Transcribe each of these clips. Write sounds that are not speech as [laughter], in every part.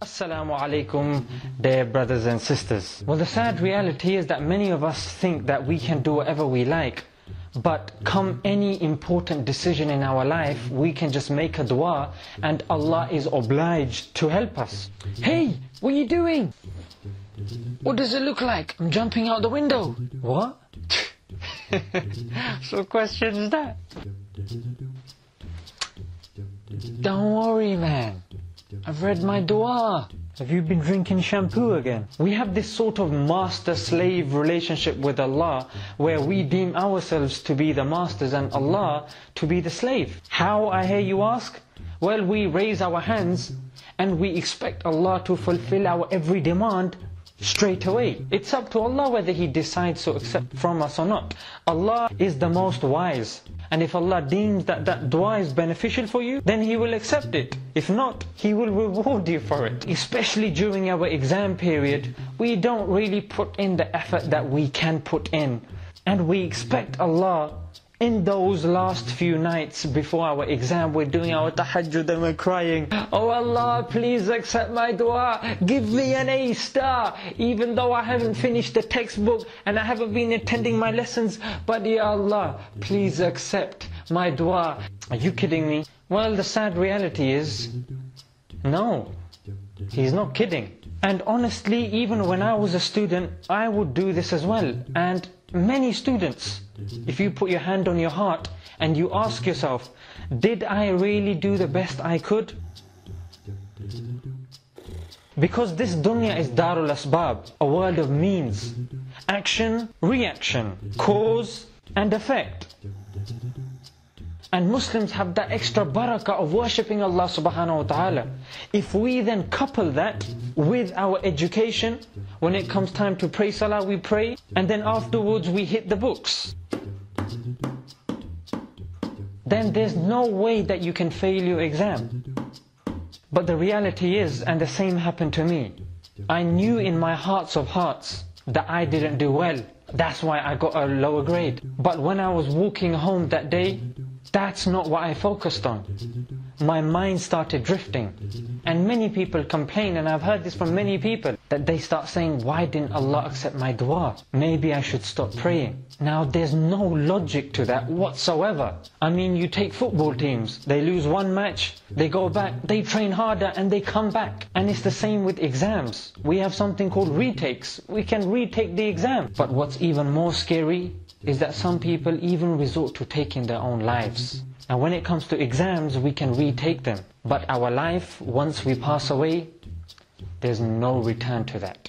Assalamu alaikum, dear brothers and sisters. Well, the sad reality is that many of us think that we can do whatever we like. But come any important decision in our life, we can just make a dua and Allah is obliged to help us. Hey, what are you doing? What does it look like? I'm jumping out the window. What? [laughs] so question is that? Don't worry, man. I've read my dua. Have you been drinking shampoo again? We have this sort of master-slave relationship with Allah where we deem ourselves to be the masters and Allah to be the slave. How, I hear you ask? Well, we raise our hands and we expect Allah to fulfill our every demand straight away. It's up to Allah whether He decides to accept from us or not. Allah is the most wise. And if Allah deems that that dua is beneficial for you, then He will accept it. If not, He will reward you for it. Especially during our exam period, we don't really put in the effort that we can put in. And we expect Allah in those last few nights before our exam, we're doing our tahajjud and we're crying, Oh Allah, please accept my dua. Give me an A star. Even though I haven't finished the textbook and I haven't been attending my lessons. But Ya Allah, please accept my dua. Are you kidding me? Well, the sad reality is, no. He's not kidding. And honestly, even when I was a student, I would do this as well. And many students, if you put your hand on your heart and you ask yourself, did I really do the best I could? Because this dunya is darul asbab, a world of means, action, reaction, cause and effect. And Muslims have that extra barakah of worshipping Allah subhanahu wa ta'ala. If we then couple that with our education, when it comes time to pray salah, we pray, and then afterwards we hit the books. Then there's no way that you can fail your exam. But the reality is, and the same happened to me, I knew in my hearts of hearts that I didn't do well. That's why I got a lower grade. But when I was walking home that day, that's not what I focused on. My mind started drifting. And many people complain, and I've heard this from many people, that they start saying, why didn't Allah accept my dua? Maybe I should stop praying. Now there's no logic to that whatsoever. I mean, you take football teams, they lose one match, they go back, they train harder and they come back. And it's the same with exams. We have something called retakes. We can retake the exam. But what's even more scary is that some people even resort to taking their own lives. And when it comes to exams, we can retake them. But our life, once we pass away, there's no return to that.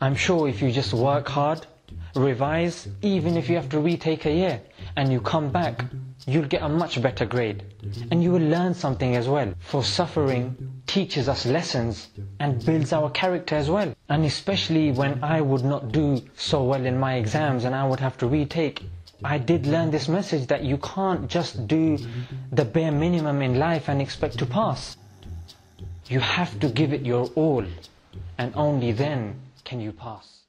I'm sure if you just work hard, revise, even if you have to retake a year, and you come back, you'll get a much better grade. And you will learn something as well. For suffering teaches us lessons and builds our character as well. And especially when I would not do so well in my exams and I would have to retake, I did learn this message that you can't just do the bare minimum in life and expect to pass. You have to give it your all and only then can you pass.